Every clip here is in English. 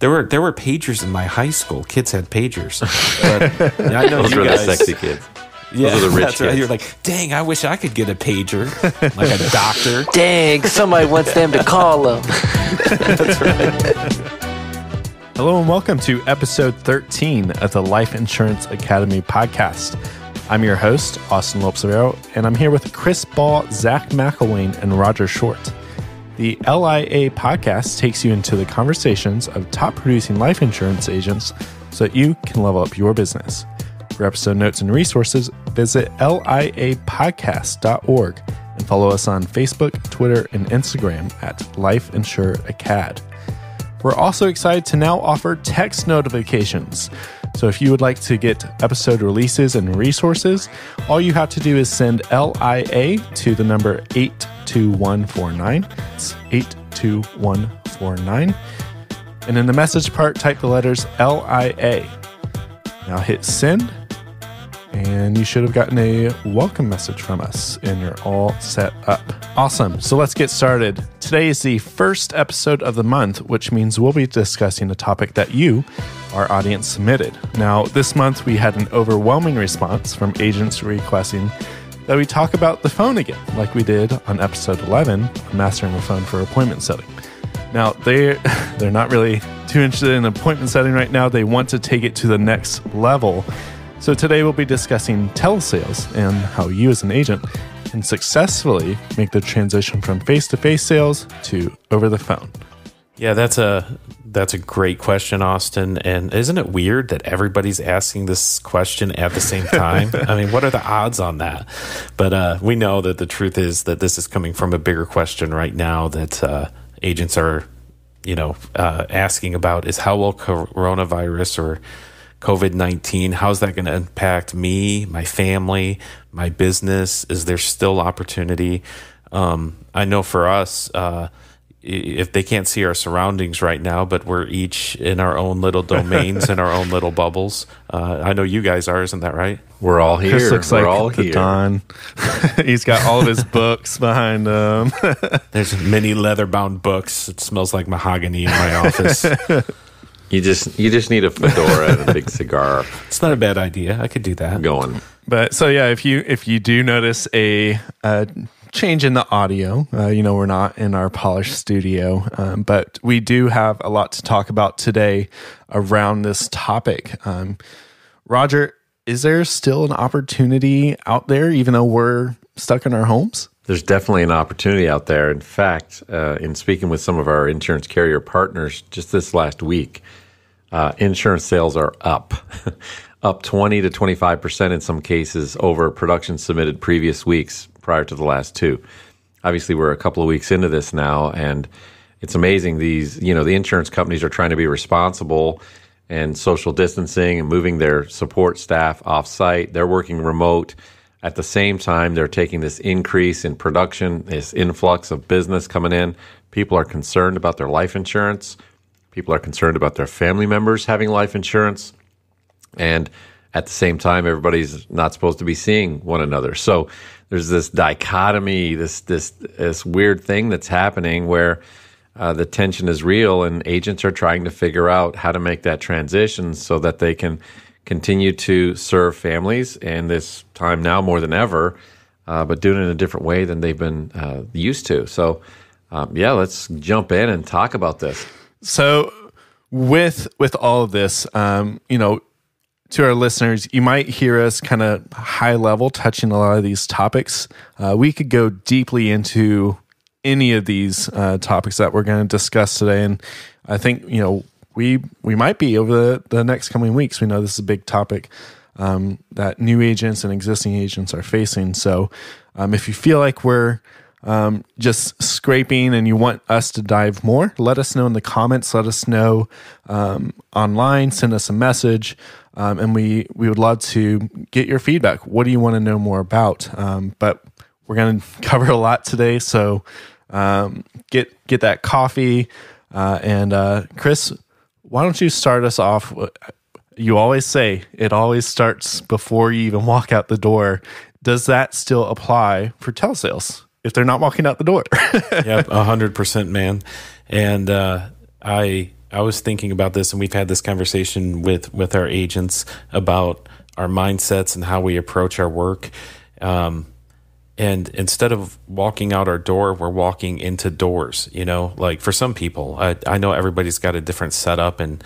There were there were pagers in my high school. Kids had pagers. But yeah, I know Those you were guys. the sexy kids. Yeah, Those are the rich that's right. kids. You're like, dang, I wish I could get a pager, like a doctor. Dang, somebody wants them to call them. that's right. Hello and welcome to episode 13 of the Life Insurance Academy podcast. I'm your host, Austin Lopes-Rivero, and I'm here with Chris Ball, Zach McElwain, and Roger Short. The LIA podcast takes you into the conversations of top producing life insurance agents so that you can level up your business. For episode notes and resources, visit liapodcast.org and follow us on Facebook, Twitter, and Instagram at Life Insure Acad. We're also excited to now offer text notifications. So if you would like to get episode releases and resources, all you have to do is send LIA to the number 82149. It's 82149. And in the message part, type the letters LIA. Now hit send, and you should have gotten a welcome message from us, and you're all set up. Awesome. So let's get started. Today is the first episode of the month, which means we'll be discussing a topic that you, our audience, submitted. Now, this month we had an overwhelming response from agents requesting that we talk about the phone again, like we did on episode 11, Mastering the Phone for Appointment Setting. Now they they're not really too interested in appointment setting right now. They want to take it to the next level. So today we'll be discussing telesales and how you as an agent can successfully make the transition from face-to-face sales to over the phone. Yeah, that's a that's a great question, Austin. And isn't it weird that everybody's asking this question at the same time? I mean, what are the odds on that? But uh, we know that the truth is that this is coming from a bigger question right now that uh, agents are, you know, uh, asking about is how will coronavirus or COVID 19, how's that going to impact me, my family, my business? Is there still opportunity? Um, I know for us, uh, if they can't see our surroundings right now, but we're each in our own little domains in our own little bubbles. Uh, I know you guys are, isn't that right? We're all here. Chris looks We're like all the here. Don. He's got all of his books behind him. There's many leather bound books. It smells like mahogany in my office. You just you just need a fedora and a big cigar it's not a bad idea. I could do that. going. But so yeah, if you if you do notice a, a change in the audio, uh, you know we're not in our polished studio, um, but we do have a lot to talk about today around this topic. Um, Roger, is there still an opportunity out there, even though we're stuck in our homes? There's definitely an opportunity out there. In fact, uh, in speaking with some of our insurance carrier partners just this last week, uh, insurance sales are up, up 20 to 25 percent in some cases over production submitted previous weeks prior to the last two. Obviously, we're a couple of weeks into this now, and it's amazing. These, you know, the insurance companies are trying to be responsible and social distancing and moving their support staff off site. They're working remote. At the same time, they're taking this increase in production, this influx of business coming in. People are concerned about their life insurance. People are concerned about their family members having life insurance. And at the same time, everybody's not supposed to be seeing one another. So there's this dichotomy, this this this weird thing that's happening where uh, the tension is real, and agents are trying to figure out how to make that transition so that they can continue to serve families. And this time now more than ever, uh, but doing it in a different way than they've been uh, used to. So. Um, yeah, let's jump in and talk about this. So with with all of this, um, you know, to our listeners, you might hear us kind of high level touching a lot of these topics. Uh, we could go deeply into any of these uh, topics that we're going to discuss today, and I think you know we we might be over the, the next coming weeks. We know this is a big topic um, that new agents and existing agents are facing. So um, if you feel like we're um, just scraping and you want us to dive more, let us know in the comments. Let us know um, online. Send us a message, um, and we we would love to get your feedback. What do you want to know more about? Um, but we're going to cover a lot today, so um, get get that coffee. Uh, and uh, Chris, why don't you start us off? You always say it always starts before you even walk out the door. Does that still apply for telesales? If they're not walking out the door. yep, hundred percent, man. And uh, I I was thinking about this, and we've had this conversation with with our agents about our mindsets and how we approach our work. Um, and instead of walking out our door, we're walking into doors. You know, like for some people, I, I know everybody's got a different setup, and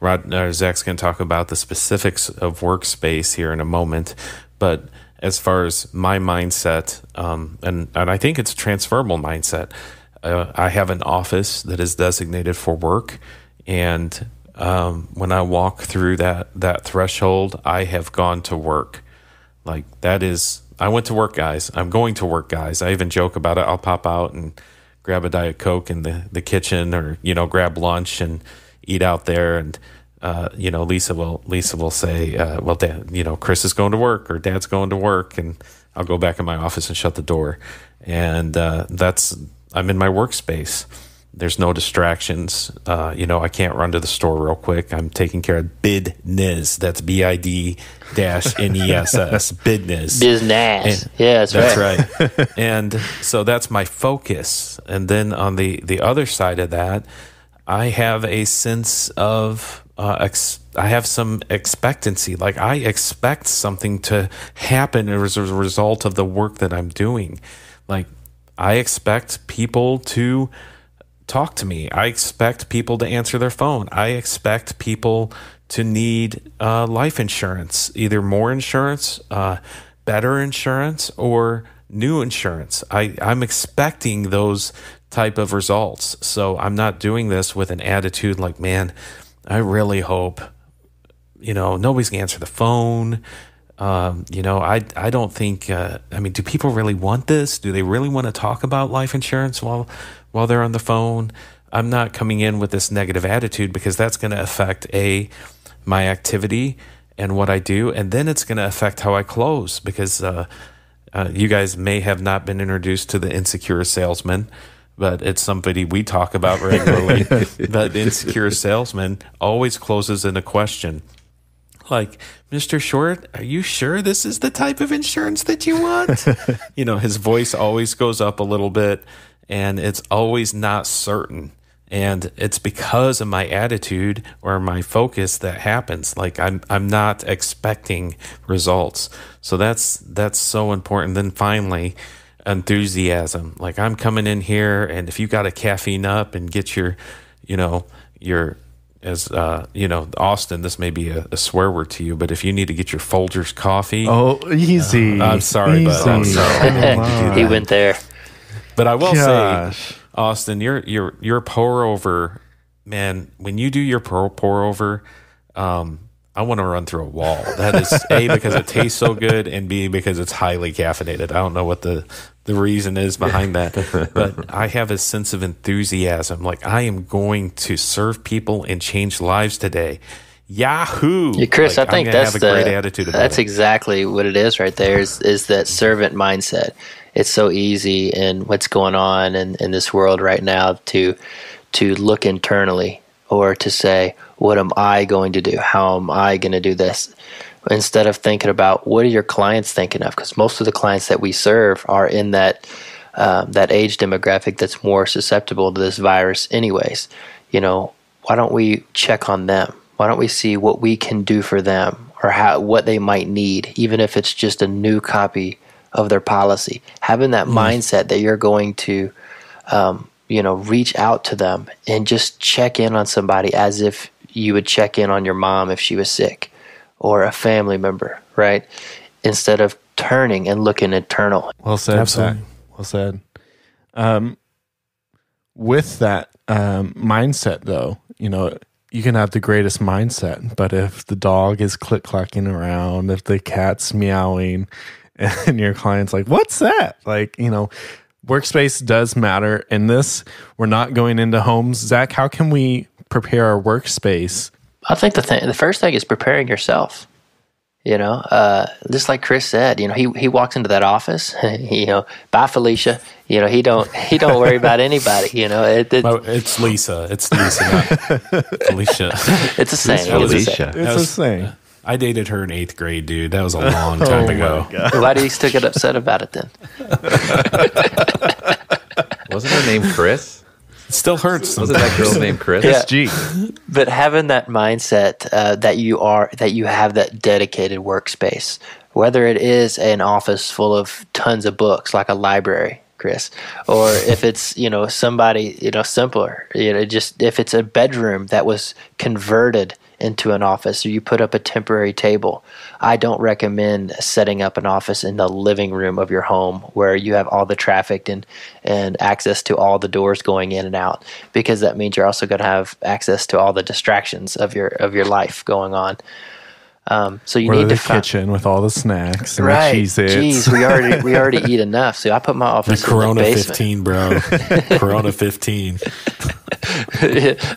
Rod uh, Zach's going to talk about the specifics of workspace here in a moment. But as far as my mindset, um, and and I think it's a transferable mindset. Uh, I have an office that is designated for work, and um, when I walk through that that threshold, I have gone to work. Like that is, I went to work, guys. I'm going to work, guys. I even joke about it. I'll pop out and grab a diet coke in the the kitchen, or you know, grab lunch and eat out there. And uh, you know, Lisa will Lisa will say, uh, "Well, Dad, you know, Chris is going to work, or Dad's going to work," and I'll go back in my office and shut the door. And uh, that's I'm in my workspace. There's no distractions. Uh, you know, I can't run to the store real quick. I'm taking care of business. That's B I D dash N E S S. Business. Business. And- yeah, that's, That's right. right. and so that's my focus. And then on the the other side of that, I have a sense of uh, ex- I have some expectancy. Like I expect something to happen as a result of the work that I'm doing. Like I expect people to talk to me. I expect people to answer their phone. I expect people to need uh, life insurance, either more insurance, uh, better insurance, or new insurance. I, I'm expecting those type of results. So I'm not doing this with an attitude like, man, I really hope, you know, nobody's gonna answer the phone. Um, you know, I I don't think. Uh, I mean, do people really want this? Do they really want to talk about life insurance while while they're on the phone? I'm not coming in with this negative attitude because that's going to affect a my activity and what I do, and then it's going to affect how I close because uh, uh, you guys may have not been introduced to the insecure salesman. But it's somebody we talk about regularly. that insecure salesman always closes in a question. Like mr short are you sure this is the type of insurance that you want? You know his voice always goes up a little bit and it's always not certain. And it's because of my attitude or my focus that happens. Like i'm i'm not expecting results. So that's that's so important. Then finally enthusiasm like i'm coming in here and if you got to caffeine up and get your you know your as uh, you know, Austin, this may be a, a swear word to you, but if you need to get your Folgers coffee, Oh, easy. I'm sorry, but I'm sorry. Come he went there. but I will Gosh. say, Austin, your your your pour over, man. When you do your pour, pour over, um, I want to run through a wall. That is a because it tastes so good, and b because it's highly caffeinated. I don't know what the the reason is behind that, but I have a sense of enthusiasm. Like I am going to serve people and change lives today. Yahoo! Yeah, Chris, Like, I think that's the, great attitude That's it. exactly what it is right there. Is is that servant mindset? It's so easy in what's going on in, in this world right now to to look internally or to say, what am I going to do? How am I going to do this? Instead of thinking about what are your clients thinking of? Because most of the clients that we serve are in that um, that age demographic that's more susceptible to this virus, anyways. You know, why don't we check on them? Why don't we see what we can do for them or how what they might need, even if it's just a new copy of their policy? Having that mindset that you're going to, um, you know, reach out to them and just check in on somebody as if you would check in on your mom if she was sick or a family member, right? Instead of turning and looking internal. Well said. Absolutely. Zach. Well said. Um, with that um, mindset, though, you know, you can have the greatest mindset, but if the dog is click clacking around, if the cat's meowing, and your client's like, "What's that?" Like, you know, workspace does matter. In this, we're not going into homes. Zach, how can we prepare our workspace? I think the thing, the first thing is preparing yourself. You know, uh, just like Chris said, you know, he he walks into that office, you know, bye Felicia. You know, he don't he don't worry about anybody. You know, it, it, Oh, it's Lisa. It's Lisa, not Felicia. it's the same. It's the same. Alicia. It's That the same. I dated her in eighth grade, dude. That was a long time ago. Why do you still get upset about it then? Wasn't her name Chris? It still hurts. Was it that girl's name, Chris? Yeah. G. but having that mindset uh, that you are that you have that dedicated workspace whether it is an office full of tons of books like a library chris or if it's you know somebody you know simpler you know just if it's a bedroom that was converted into an office. Or you put up a temporary table. I don't recommend setting up an office in the living room of your home where you have all the traffic and and access to all the doors going in and out because that means you're also going to have access to all the distractions of your of your life going on um, so you Or need the to fi- kitchen with all the snacks and right the Cheez-Its. Jeez, we already we already eat enough so i put my The office in the Corona basement 15, bro. Corona 15.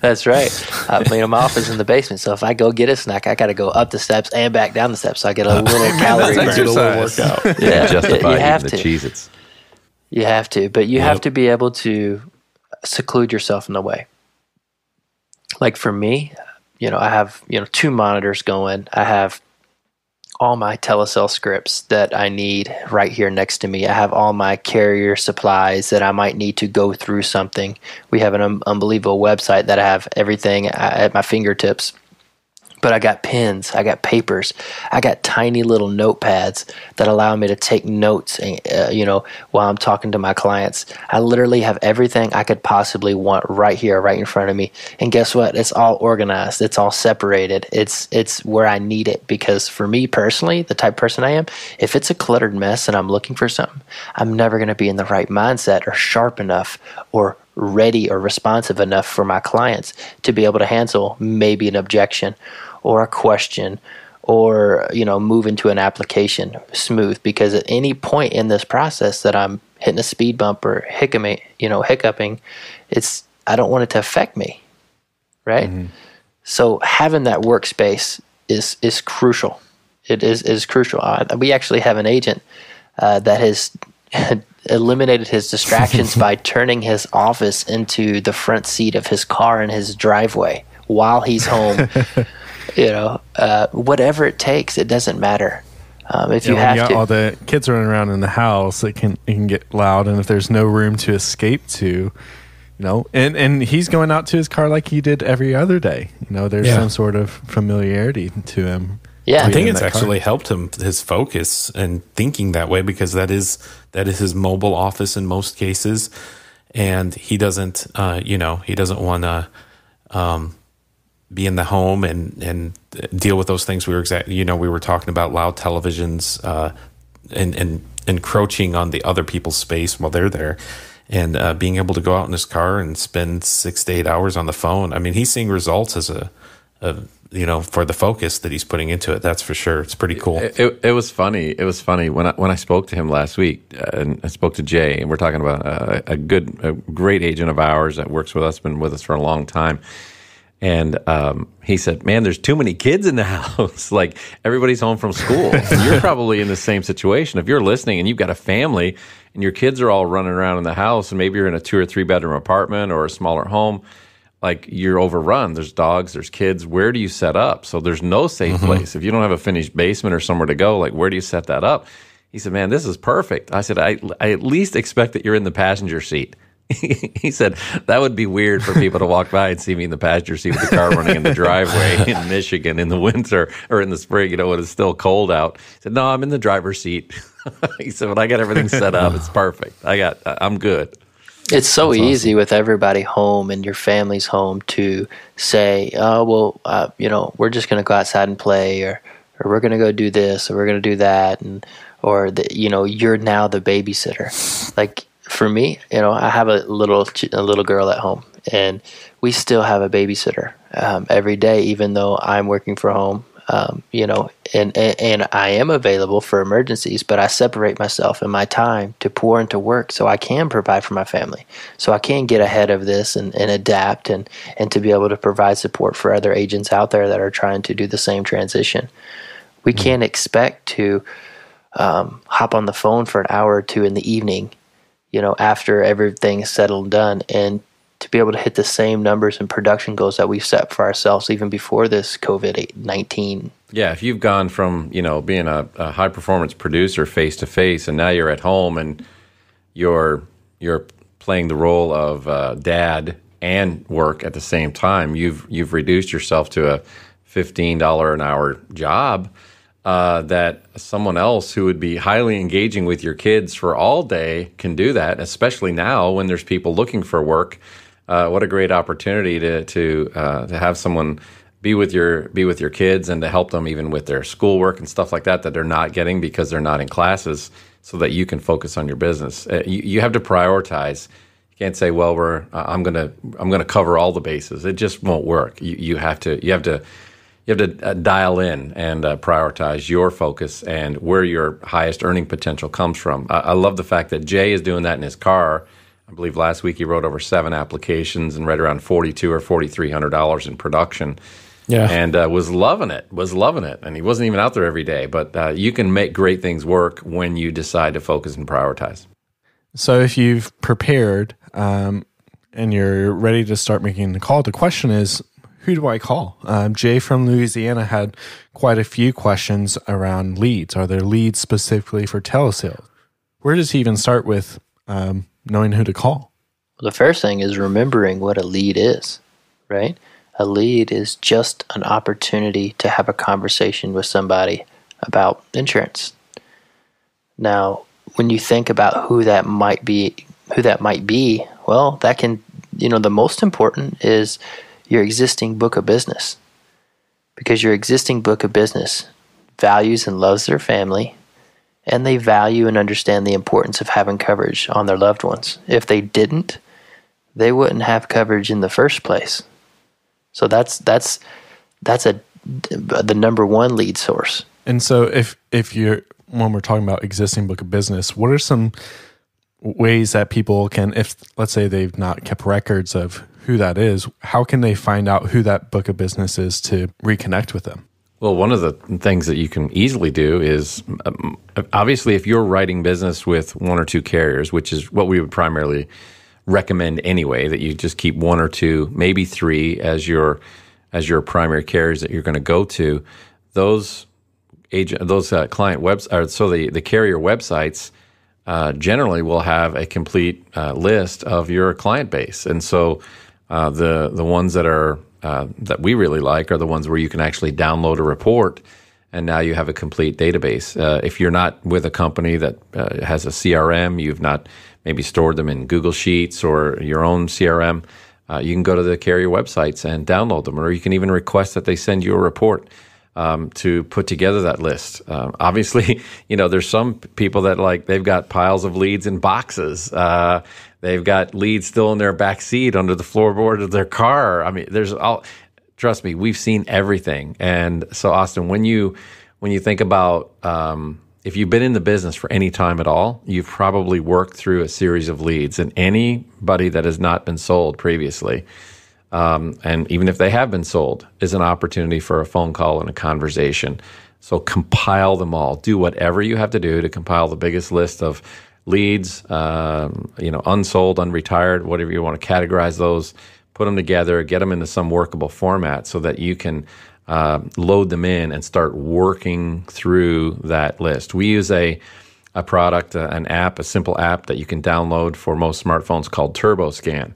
That's right. Uh, you know, my office in the basement, so if I go get a snack, I got to go up the steps and back down the steps, so I get a little calorie That's burn. Get little workout. Yeah, Justify you have eating the to. Cheez-Its. You have to, but you have to be able to seclude yourself in a way. Like for me, you know, I have you know two monitors going. I have all my telesale scripts that I need right here next to me. I have all my carrier supplies that I might need to go through something. We have an un- unbelievable website that I have everything at my fingertips. But I got pens, I got papers, I got tiny little notepads that allow me to take notes. Uh, you know, while I'm talking to my clients, I literally have everything I could possibly want right here, right in front of me. And guess what? It's all organized. It's all separated. It's it's where I need it because for me personally, the type person I am, if it's a cluttered mess and I'm looking for something, I'm never going to be in the right mindset or sharp enough or ready or responsive enough for my clients to be able to handle maybe an objection or a question or you know move into an application smooth. Because at any point in this process that I'm hitting a speed bump or hiccuping you know hiccuping it's I don't want it to affect me right? So having that workspace is is crucial. It is is crucial. We actually have an agent uh, that has eliminated his distractions by turning his office into the front seat of his car in his driveway while he's home. you know, uh, whatever it takes, it doesn't matter. Um, if Yeah, you when have you got to, all the kids running around in the house, it can it can get loud, and if there's no room to escape to, you know, and and he's going out to his car like he did every other day. You know, there's Yeah. some sort of familiarity to him. Yeah, I think it's that car. actually helped him his focus and thinking that way because that is that is his mobile office in most cases, and he doesn't, uh, you know, he doesn't want to um, be in the home and and deal with those things. We were exactly, you know, we were talking about loud televisions uh, and and encroaching on the other people's space while they're there. And uh, being able to go out in his car and spend six to eight hours on the phone. I mean, he's seeing results as a, a you know, for the focus that he's putting into it. That's for sure. It's pretty cool. It, it, it was funny. It was funny when I, when I spoke to him last week, uh, and I spoke to Jay, and we're talking about uh, a good, a great agent of ours that works with us, been with us for a long time. And um, he said, "Man, there's too many kids in the house. like everybody's home from school. You're probably in the same situation. If you're listening and you've got a family and your kids are all running around in the house, and maybe you're in a two or three bedroom apartment or a smaller home." Like you're overrun. There's dogs, there's kids. Where do you set up? So there's no safe mm-hmm. place. If you don't have a finished basement or somewhere to go, like where do you set that up? He said, "Man, this is perfect." I said, "I, I at least expect that you're in the passenger seat." he said that would be weird for people to walk by and see me in the passenger seat with the car running in the driveway in Michigan in the winter or in the spring, you know, when it's still cold out. He said, "No, I'm in the driver's seat." he said, "When I got everything set up, it's perfect. I got, I'm good." It's so easy with everybody home and your family's home to say, "Oh, well, uh, you know, we're just going to go outside and play, or or we're going to go do this, or we're going to do that," and or the, you know, you're now the babysitter. Like for me, you know, I have a little a little girl at home, and we still have a babysitter um, every day, even though I'm working from home. Um, you know, and, and and I am available for emergencies, but I separate myself and my time to pour into work so I can provide for my family, so I can get ahead of this and, and adapt and and to be able to provide support for other agents out there that are trying to do the same transition. We can't expect to um, hop on the phone for an hour or two in the evening, you know, after everything's settled and done, and to be able to hit the same numbers and production goals that we've set for ourselves even before this COVID nineteen. Yeah, if you've gone from you know being a, a high performance producer face to face, and now you're at home and you're you're playing the role of uh, dad and work at the same time. You've you've reduced yourself to a fifteen dollar an hour job. Uh, that someone else who would be highly engaging with your kids for all day can do that, especially now when there's people looking for work. Uh, what a great opportunity to to uh, to have someone be with your be with your kids and to help them even with their schoolwork and stuff like that that they're not getting because they're not in classes, so that you can focus on your business. Uh, you, you have to prioritize. You can't say, "Well, we're I'm gonna I'm gonna cover all the bases." It just won't work. You you have to you have to you have to uh, dial in and uh, prioritize your focus and where your highest earning potential comes from. I, I love the fact that Jay is doing that in his car. I believe last week he wrote over seven applications and read around forty-two or forty-three hundred dollars in production. Yeah, and uh, was loving it. Was loving it, and he wasn't even out there every day. But uh, you can make great things work when you decide to focus and prioritize. So if you've prepared um, and you're ready to start making the call, the question is who do I call? Um, Jay from Louisiana had quite a few questions around leads. Are there leads specifically for telesales? Where does he even start with um, knowing who to call? The first thing is remembering what a lead is, right? A lead is just an opportunity to have a conversation with somebody about insurance. Now, when you think about who that might be, who that might be, well, that can, you know, the most important is your existing book of business. Because your existing book of business values and loves their family, and they value and understand the importance of having coverage on their loved ones. If they didn't, they wouldn't have coverage in the first place. So that's that's that's a the number one lead source. And so if if you're when we're talking about existing book of business, what are some ways that people can if let's say they've not kept records of who that is, how can they find out who that book of business is to reconnect with them? Well, one of the things that you can easily do is um, obviously if you're writing business with one or two carriers, which is what we would primarily recommend anyway, that you just keep one or two, maybe three as your as your primary carriers that you're going to go to. Those agent, those uh, client webs, or so the the carrier websites uh, generally will have a complete uh, list of your client base, and so uh, the the ones that are uh, that we really like are the ones where you can actually download a report, and now you have a complete database. Uh, if you're not with a company that uh, has a CRM, you've not maybe stored them in Google Sheets or your own CRM. Uh, you can go to the carrier websites and download them, or you can even request that they send you a report. Um, to put together that list. Um, obviously, you know, there's some people that like they've got piles of leads in boxes. Uh, They've got leads still in their back seat under the floorboard of their car. I mean, there's all. Trust me, we've seen everything. And so, Austin, when you when you think about um, if you've been in the business for any time at all, you've probably worked through a series of leads. And anybody that has not been sold previously, um, and even if they have been sold, is an opportunity for a phone call and a conversation. So compile them all. Do whatever you have to do to compile the biggest list of leads, um, you know, unsold, unretired, whatever you want to categorize those, put them together, get them into some workable format so that you can uh, load them in and start working through that list. We use a a product, uh, an app, a simple app that you can download for most smartphones called TurboScan.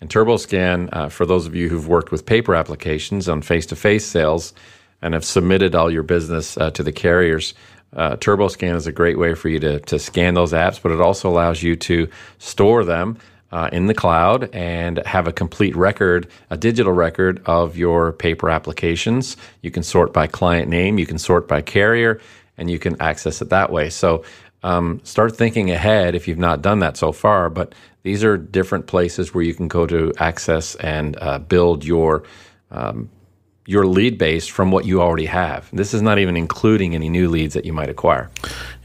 And TurboScan, uh, for those of you who've worked with paper applications on face-to-face sales and have submitted all your business uh, to the carriers, uh, TurboScan is a great way for you to, to scan those apps, but it also allows you to store them uh, in the cloud and have a complete record, a digital record of your paper applications. You can sort by client name, you can sort by carrier, and you can access it that way. So um, start thinking ahead if you've not done that so far. But these are different places where you can go to access and uh, build your um, your lead base from what you already have. This is not even including any new leads that you might acquire.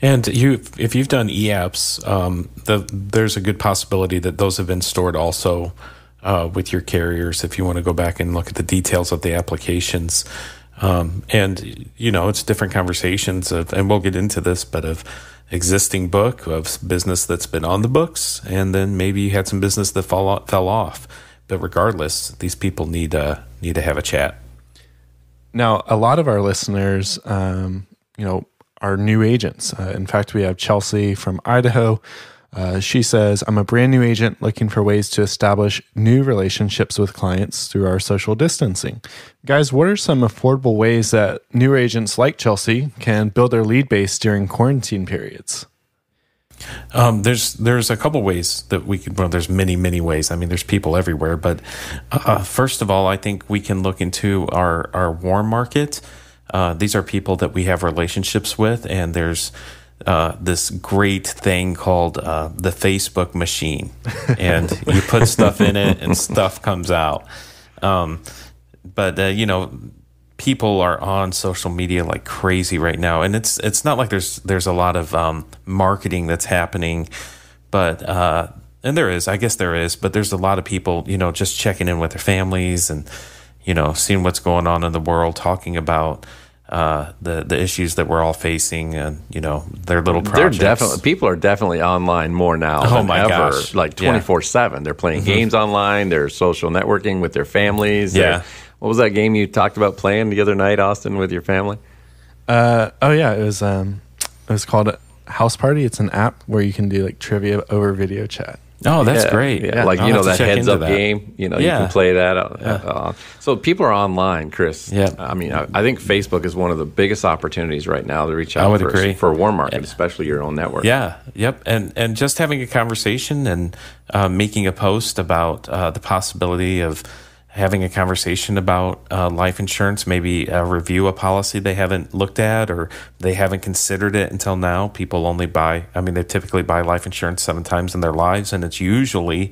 And you, if you've done e-apps, um, the, there's a good possibility that those have been stored also uh, with your carriers. If you want to go back and look at the details of the applications, um, and you know, it's different conversations of, and we'll get into this, but of existing book of business that's been on the books, and then maybe you had some business that fell fell off. But regardless, these people need uh, need to have a chat. Now, a lot of our listeners, um, you know, are new agents. Uh, in fact, we have Chelsea from Idaho, Uh, she says, I'm a brand new agent looking for ways to establish new relationships with clients through our social distancing. Guys, what are some affordable ways that new agents like Chelsea can build their lead base during quarantine periods? Um, there's there's a couple ways that we could. Well, there's many many ways. I mean, there's people everywhere. But uh, first of all, I think we can look into our our warm market. Uh, these are people that we have relationships with, and there's uh, this great thing called uh, the Facebook machine, and you put stuff in it, and stuff comes out. Um, but uh, you know, people are on social media like crazy right now, and it's it's not like there's there's a lot of um, marketing that's happening, but uh, and there is, I guess there is, but there's a lot of people, you know, just checking in with their families and you know, seeing what's going on in the world, talking about uh, the the issues that we're all facing, and you know their little projects. They're definitely people are definitely online more now Oh than my ever. gosh. Like twenty four seven. They're playing games online. They're social networking with their families. Yeah. They're- What was that game you talked about playing the other night, Austin, with your family? Uh, oh yeah, it was um, it was called House Party. It's an app where you can do like trivia over video chat. Oh, that's Yeah, great. Yeah, like I'll you know have to that heads up that. game. You know, you Yeah. can play that. Uh, uh, so people are online, Chris. Yeah. I mean, I, I think Facebook is one of the biggest opportunities right now to reach out I would for, agree. for a warm market, especially your own network. Yeah, yep, and and just having a conversation and uh, making a post about uh, the possibility of having a conversation about uh, life insurance, maybe review a policy they haven't looked at or they haven't considered it until now. People only buy, I mean, they typically buy life insurance seven times in their lives, and it's usually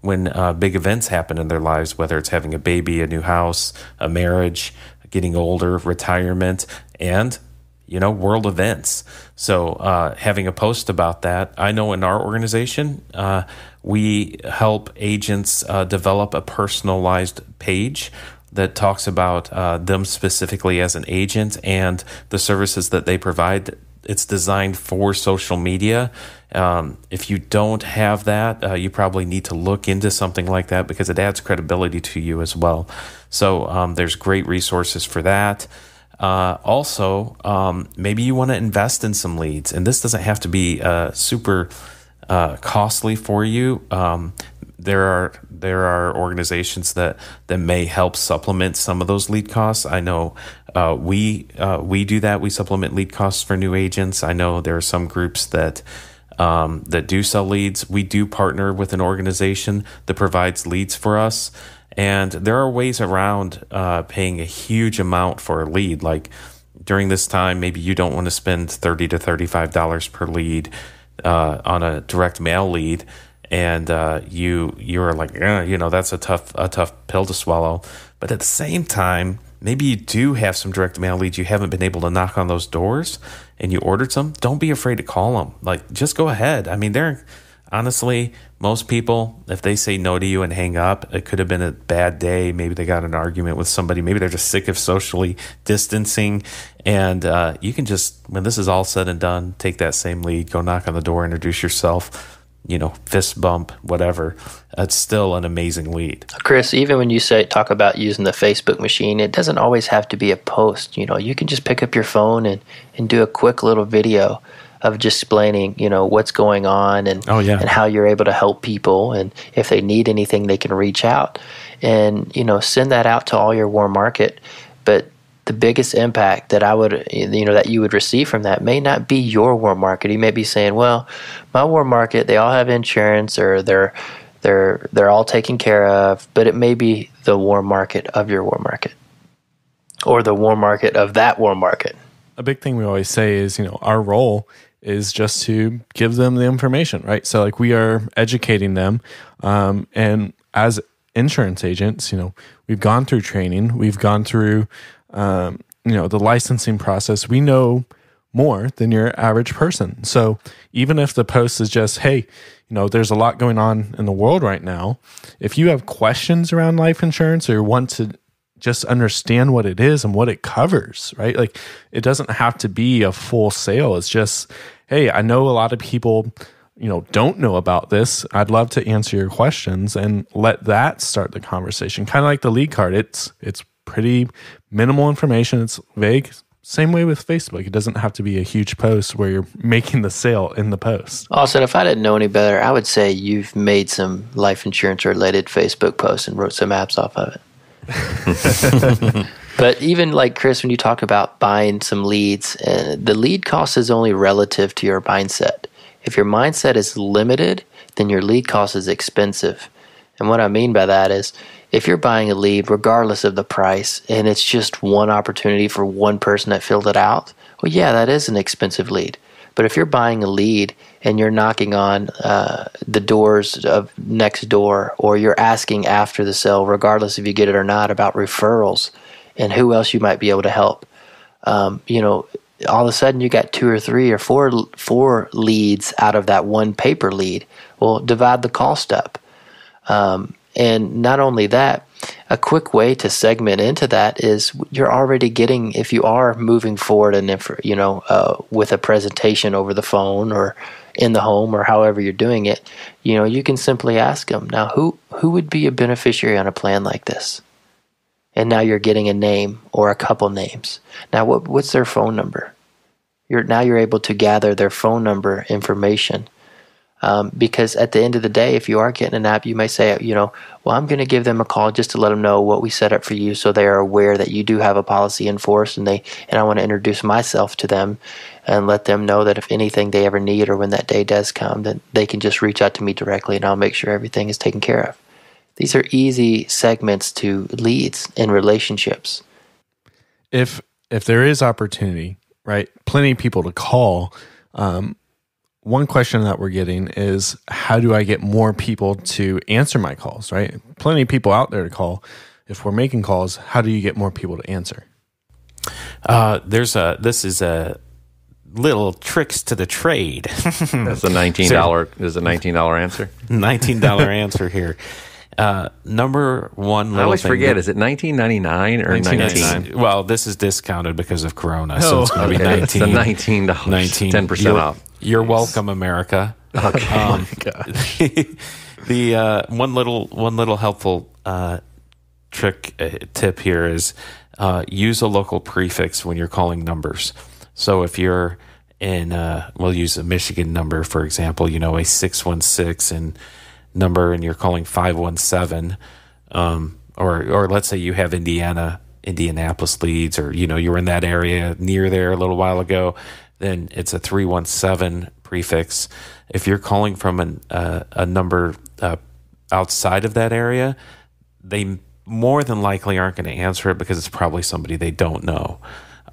when uh, big events happen in their lives, whether it's having a baby, a new house, a marriage, getting older, retirement, and you know, world events. So, uh, having a post about that, I know in our organization, uh, we help agents uh, develop a personalized page that talks about uh, them specifically as an agent and the services that they provide. It's designed for social media. Um, if you don't have that, uh, you probably need to look into something like that because it adds credibility to you as well. So, um, there's great resources for that. Uh, also, um, maybe you want to invest in some leads, and this doesn't have to be uh, super uh, costly for you. Um, there are there are organizations that that may help supplement some of those lead costs. I know uh, we uh, we do that. We supplement lead costs for new agents. I know there are some groups that um, that do sell leads. We do partner with an organization that provides leads for us. And there are ways around uh, paying a huge amount for a lead. Like during this time, maybe you don't want to spend thirty to thirty-five dollars per lead uh, on a direct mail lead, and uh, you you're like, eh, you know, that's a tough a tough pill to swallow. But at the same time, maybe you do have some direct mail leads you haven't been able to knock on those doors, and you ordered some. Don't be afraid to call them. Like, just go ahead. I mean, they're honestly, most people, if they say no to you and hang up, it could have been a bad day. Maybe they got an argument with somebody. Maybe they're just sick of socially distancing. And uh, you can just, when this is all said and done, take that same lead, go knock on the door, introduce yourself, you know, fist bump, whatever. It's still an amazing lead. Chris, even when you say talk about using the Facebook machine, it doesn't always have to be a post. You know, you can just pick up your phone and, and do a quick little video of just explaining, you know, what's going on and Oh, yeah. and how you're able to help people and if they need anything they can reach out. And, you know, send that out to all your warm market. But the biggest impact that I would, you know, that you would receive from that may not be your warm market. You may be saying, well, my warm market, they all have insurance or they're they're they're all taken care of, but it may be the warm market of your warm market, or the warm market of that warm market. a big thing we always say is, you know, our role is just to give them the information, right? So, like, we are educating them. Um, and as insurance agents, you know, we've gone through training, we've gone through, um, you know, the licensing process. We know more than your average person. So, even if the post is just, hey, you know, there's a lot going on in the world right now. If you have questions around life insurance or want to just understand what it is and what it covers, right? Like it doesn't have to be a full sale. It's just, hey, I know a lot of people, you know, don't know about this. I'd love to answer your questions and let that start the conversation. Kind of like the lead card. It's it's pretty minimal information. It's vague, same way with Facebook. It doesn't have to be a huge post where you're making the sale in the post. Austin, if I didn't know any better, I would say you've made some life insurance related Facebook posts and wrote some apps off of it. but even like Chris, when you talk about buying some leads, uh, the lead cost is only relative to your mindset. If your mindset is limited, then your lead cost is expensive. And what I mean by that is if you're buying a lead, regardless of the price, and it's just one opportunity for one person that filled it out, well, yeah, that is an expensive lead. But if you're buying a lead and you're knocking on uh, the doors of next door, or you're asking after the sale, regardless if you get it or not, about referrals and who else you might be able to help, um, you know, all of a sudden you got two or three or four four leads out of that one paper lead. Well, divide the cost up. Um, and not only that, a quick way to segment into that is you're already getting if you are moving forward and if you know uh, with a presentation over the phone or in the home or however you're doing it, you know you can simply ask them now who who would be a beneficiary on a plan like this, and now you're getting a name or a couple names. Now what what's their phone number? You're now you're able to gather their phone number information um, because at the end of the day, if you are getting an app, you may say, you know, well, I'm going to give them a call just to let them know what we set up for you, so they are aware that you do have a policy in force, and they and I want to introduce myself to them and let them know that if anything they ever need or when that day does come, that they can just reach out to me directly, and I'll make sure everything is taken care of. These are easy segments to leads in relationships. If if there is opportunity, right, plenty of people to call. Um, one question that we're getting is how do I get more people to answer my calls, right? Plenty of people out there to call. If we're making calls, how do you get more people to answer? Uh, there's a, this is a little tricks to the trade. That's a $19, so, is a $19 answer? $19 answer here. Uh, number one, I always forget. That, is it nineteen ninety nine or nineteen? Well, this is discounted because of Corona, so it's going to okay. be nineteen. It's nineteen dollars, nineteen ten percent off. You're welcome, America. Okay. Um, the uh, one little one little helpful uh, trick uh, tip here is uh, use a local prefix when you're calling numbers. So if you're in, uh, we'll use a Michigan number for example. You know, a six one six and number, and you're calling five one seven, um, or or let's say you have Indiana. Indianapolis leads, or you know, you're in that area near there a little while ago then it's a 317 prefix. If you're calling from an, uh, a number uh, outside of that area, they more than likely aren't going to answer it because it's probably somebody they don't know.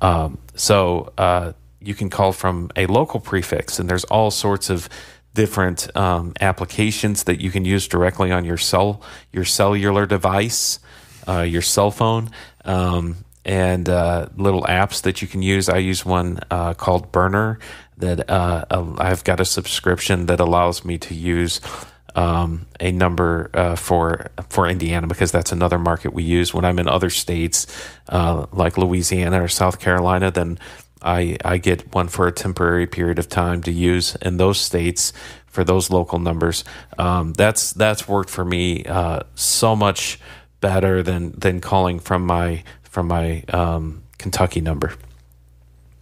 Um, so uh, you can call from a local prefix, and there's all sorts of different um, applications that you can use directly on your cell your cellular device, uh, your cell phone. Um, and uh, little apps that you can use. I use one uh, called Burner that uh, I've got a subscription that allows me to use um, a number uh, for for Indiana because that's another market we use. When I'm in other states uh, like Louisiana or South Carolina, then I I get one for a temporary period of time to use in those states for those local numbers. Um, that's that's worked for me uh, so much better than than calling from my from my um, Kentucky number.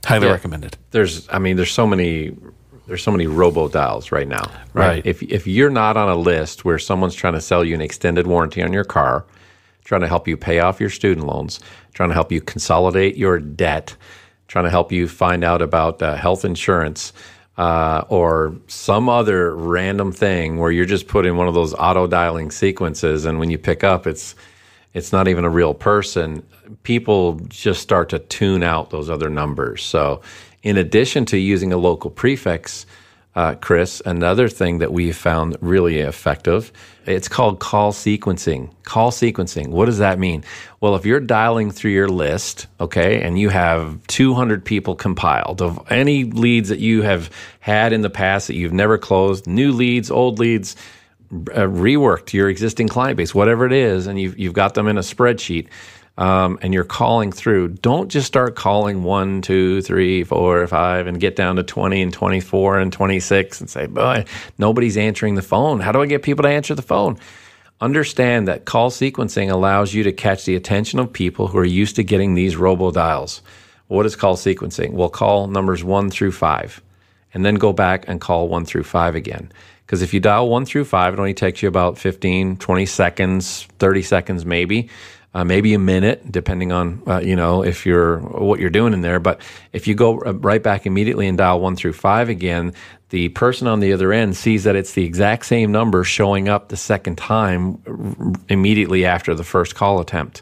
Highly yeah. recommended. There's, I mean, there's so many, there's so many robo dials right now. Right? right. If if you're not on a list where someone's trying to sell you an extended warranty on your car, trying to help you pay off your student loans, trying to help you consolidate your debt, trying to help you find out about uh, health insurance. Uh, or some other random thing where you're just putting one of those auto dialing sequences, and when you pick up, it's it's not even a real person people just start to tune out those other numbers. So, in addition to using a local prefix, uh, Chris, another thing that we found really effective, it's called call sequencing. Call sequencing. What does that mean? Well, if you're dialing through your list, okay, and you have 200 people compiled of any leads that you have had in the past that you've never closed, new leads, old leads, uh, reworked your existing client base, whatever it is, and you've, you've got them in a spreadsheet um, and you're calling through, don't just start calling one, two, three, four, five, and get down to 20 and 24 and 26 and say, boy, nobody's answering the phone. How do I get people to answer the phone? Understand that call sequencing allows you to catch the attention of people who are used to getting these robo dials What is call sequencing? We'll call numbers one through five and then go back and call one through five again. Because if you dial one through five, it only takes you about 15, 20 seconds, 30 seconds maybe. Uh, maybe a minute, depending on uh, you know if you're what you're doing in there. But if you go uh, right back immediately and dial one through five again, the person on the other end sees that it's the exact same number showing up the second time immediately after the first call attempt.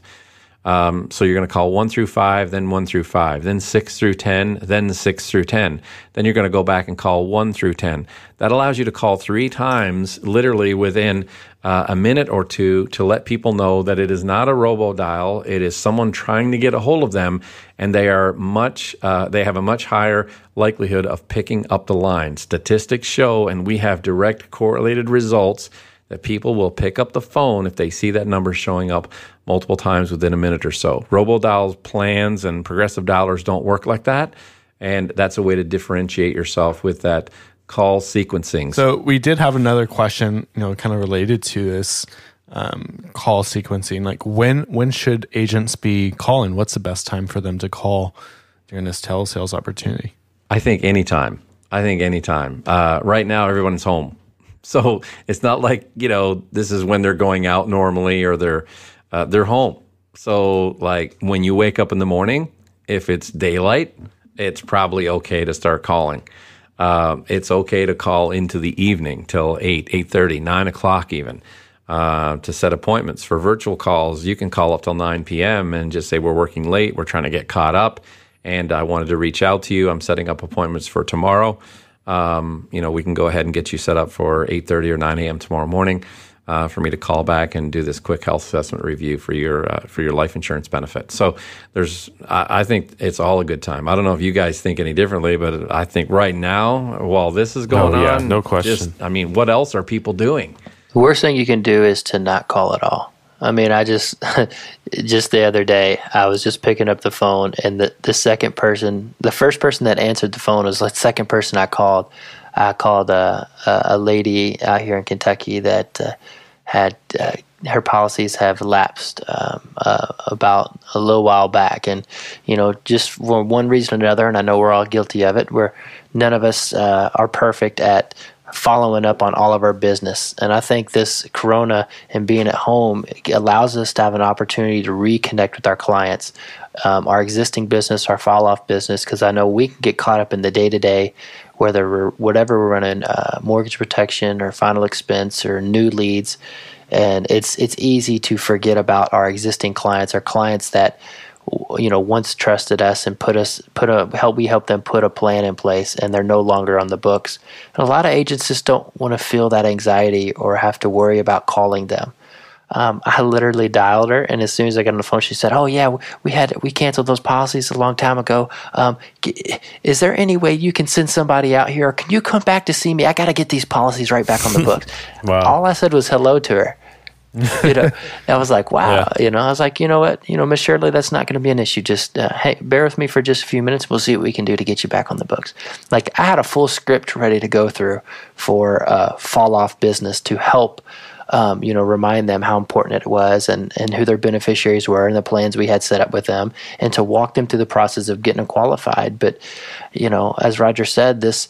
Um, so you're going to call one through five, then one through five, then six through 10, then six through 10. Then you're going to go back and call one through 10. That allows you to call three times literally within uh, a minute or two to let people know that it is not a robo dial. It is someone trying to get a hold of them, and they are much, uh, they have a much higher likelihood of picking up the line. Statistics show, and we have direct correlated results that people will pick up the phone if they see that number showing up multiple times within a minute or so. RoboDial plans and progressive dialers don't work like that. And that's a way to differentiate yourself with that call sequencing. So we did have another question, you know, kind of related to this um, call sequencing. Like when when should agents be calling? What's the best time for them to call during this telesales opportunity? I think anytime. I think anytime. Uh, right now, everyone's home. So it's not like you know this is when they're going out normally or they're uh, they're home. So like when you wake up in the morning, if it's daylight, it's probably okay to start calling. Uh, it's okay to call into the evening till 8, 8.30, 9 o'clock even. Uh, to set appointments for virtual calls, you can call up till 9 p.m. and just say, We're working late. We're trying to get caught up. And I wanted to reach out to you. I'm setting up appointments for tomorrow um, you know, we can go ahead and get you set up for 8:30 or 9 a.m. tomorrow morning uh, for me to call back and do this quick health assessment review for your uh, for your life insurance benefit. So there's, I, I, think it's all a good time. I don't know if you guys think any differently, but I think right now, while this is going oh, yeah, on, no question. Just, I mean, what else are people doing? The worst thing you can do is to not call at all. I mean, I just just the other day I was just picking up the phone, and the the second person, the first person that answered the phone was the second person I called. I called a a, a lady out here in Kentucky that uh, had uh, her policies have lapsed um, uh, about a little while back, and you know, just for one reason or another, and I know we're all guilty of it. Where none of us uh, are perfect at following up on all of our business. And I think this corona and being at home allows us to have an opportunity to reconnect with our clients, um, our existing business, our fall off business, because I know we can get caught up in the day to day, whether we're whatever we're running, uh, mortgage protection or final expense or new leads. And it's it's easy to forget about our existing clients, our clients that you know once trusted us and put us put a help we help them put a plan in place and they're no longer on the books and a lot of agents just don't want to feel that anxiety or have to worry about calling them um, I literally dialed her, and as soon as I got on the phone, she said, "Oh yeah, we had we canceled those policies a long time ago. Um, is there any way you can send somebody out here, or can you come back to see me? I got to get these policies right back on the books." wow. All I said was hello to her, you know, I was like, wow. Yeah. You know, I was like, you know what, you know, Miss Shirley, that's not going to be an issue. Just uh, hey, bear with me for just a few minutes. We'll see what we can do to get you back on the books. Like I had a full script ready to go through for uh, fall off business to help. Um, you know, remind them how important it was and, and who their beneficiaries were and the plans we had set up with them and to walk them through the process of getting them qualified. But, you know, as Roger said, this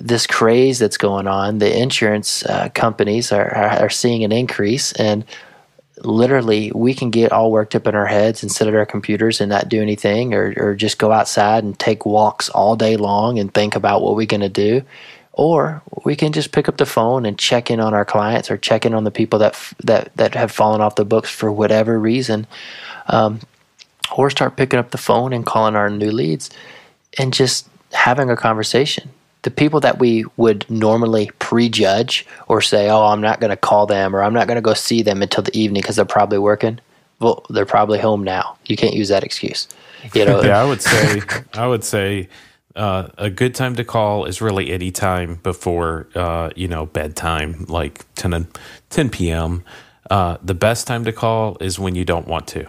this craze that's going on, the insurance uh, companies are, are, are seeing an increase, and literally we can get all worked up in our heads and sit at our computers and not do anything, or or just go outside and take walks all day long and think about what we're going to do, or we can just pick up the phone and check in on our clients or check in on the people that that that have fallen off the books for whatever reason, um, or start picking up the phone and calling our new leads, and just having a conversation the people that we would normally prejudge or say, "Oh, I'm not going to call them or I'm not going to go see them until the evening because they're probably working." Well, they're probably home now. You can't use that excuse. You know. yeah, I would say I would say uh, a good time to call is really any time before uh, you know bedtime, like 10, 10 p.m. Uh, the best time to call is when you don't want to.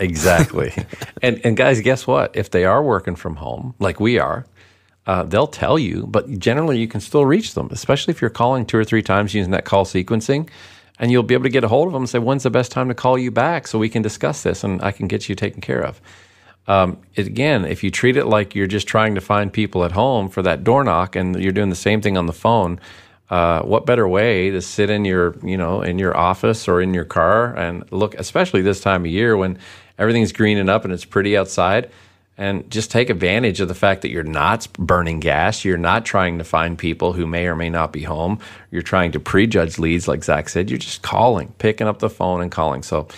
Exactly. and and guys, guess what? If they are working from home, like we are, uh, they'll tell you, but generally you can still reach them, especially if you're calling two or three times using that call sequencing. And you'll be able to get a hold of them and say, when's the best time to call you back so we can discuss this and I can get you taken care of. Um, it, again, if you treat it like you're just trying to find people at home for that door knock, and you're doing the same thing on the phone, uh, what better way to sit in your you know in your office or in your car and look, especially this time of year when everything's greening up and it's pretty outside and just take advantage of the fact that you're not burning gas. You're not trying to find people who may or may not be home. You're trying to prejudge leads, like Zach said. You're just calling, picking up the phone and calling. So,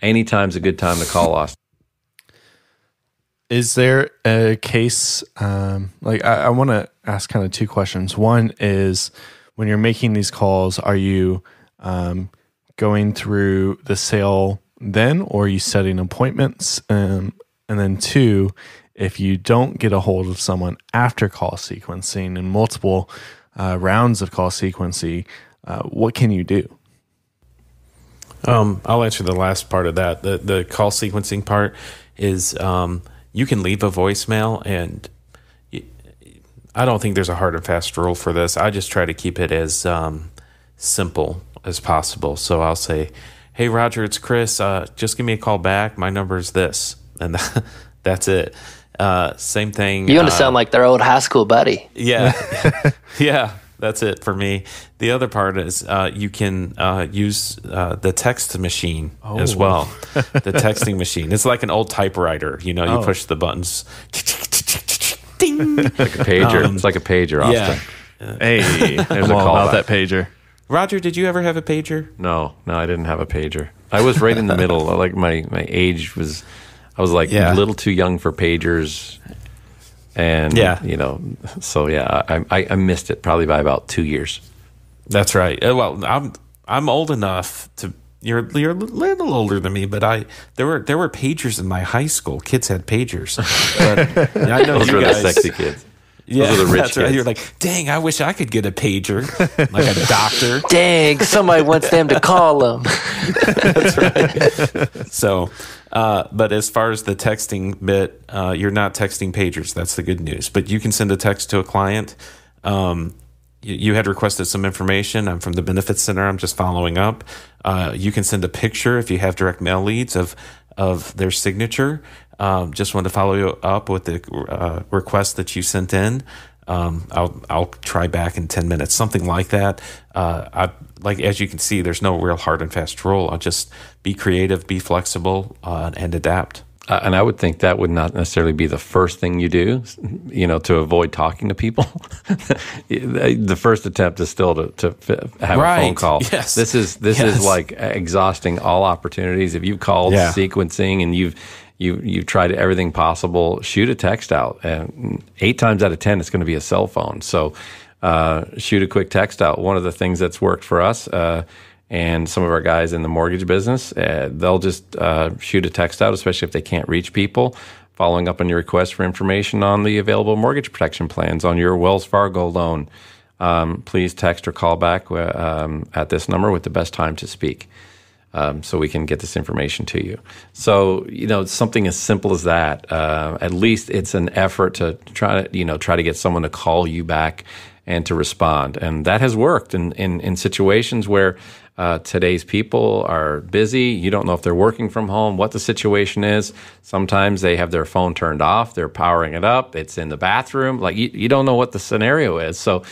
anytime's a good time to call us. Is there a case um, like I, I want to ask kind of two questions? One is when you're making these calls, are you um, going through the sale then, or are you setting appointments? Um, and then two, if you don't get a hold of someone after call sequencing and multiple uh, rounds of call sequencing, uh, what can you do? Um, I'll answer the last part of that. The the call sequencing part is um, you can leave a voicemail, and I don't think there's a hard and fast rule for this. I just try to keep it as um, simple as possible. So I'll say, "Hey Roger, it's Chris. Uh, just give me a call back. My number is this." And that's it. Uh, same thing. You want to uh, sound like their old high school buddy. Yeah, yeah. That's it for me. The other part is uh, you can uh, use uh, the text machine oh. as well. the texting machine. It's like an old typewriter. You know, you oh. push the buttons. Ding. Like a pager. Um, it's like a pager. Austin. Yeah. Hey, there's a call about that pager. Roger, did you ever have a pager? No, no, I didn't have a pager. I was right in the middle. Like my my age was I was like yeah. a little too young for pagers, and yeah, you know, so yeah, I, I, I missed it probably by about two years. That's right. Uh, well, I'm I'm old enough to you're you're a little older than me, but I there were there were pagers in my high school. Kids had pagers. But I know those were guys, the sexy kids. Yeah, Those are the rich that's kids. right. You're like, dang, I wish I could get a pager, like a doctor. Dang, somebody wants them to call them. that's right. So, uh, but as far as the texting bit, uh, you're not texting pagers. That's the good news. But you can send a text to a client. Um, you, had requested some information. I'm from the benefits center. I'm just following up. Uh, you can send a picture if you have direct mail leads of of their signature. Um, just want to follow you up with the uh, request that you sent in. Um, I'll I'll try back in ten minutes, something like that. Uh, I like as you can see, there's no real hard and fast rule. I'll just be creative, be flexible, uh, and adapt. Uh, and I would think that would not necessarily be the first thing you do, you know, to avoid talking to people. the first attempt is still to, to have right. a phone call. Yes. This is this yes. is like exhausting all opportunities. If you've called yeah. sequencing and you've you you tried everything possible, shoot a text out. And eight times out of ten, it's going to be a cell phone. So uh, shoot a quick text out. One of the things that's worked for us. Uh, and some of our guys in the mortgage business, uh, they'll just uh, shoot a text out, especially if they can't reach people, following up on your request for information on the available mortgage protection plans on your Wells Fargo loan. Um, please text or call back uh, um, at this number with the best time to speak um, so we can get this information to you. So you know something as simple as that. Uh, at least it's an effort to try to you know try to get someone to call you back and to respond, and that has worked in in, in situations where. Uh, today's people are busy. You don't know if they're working from home, what the situation is. Sometimes they have their phone turned off, they're powering it up, it's in the bathroom. Like you, you don't know what the scenario is. So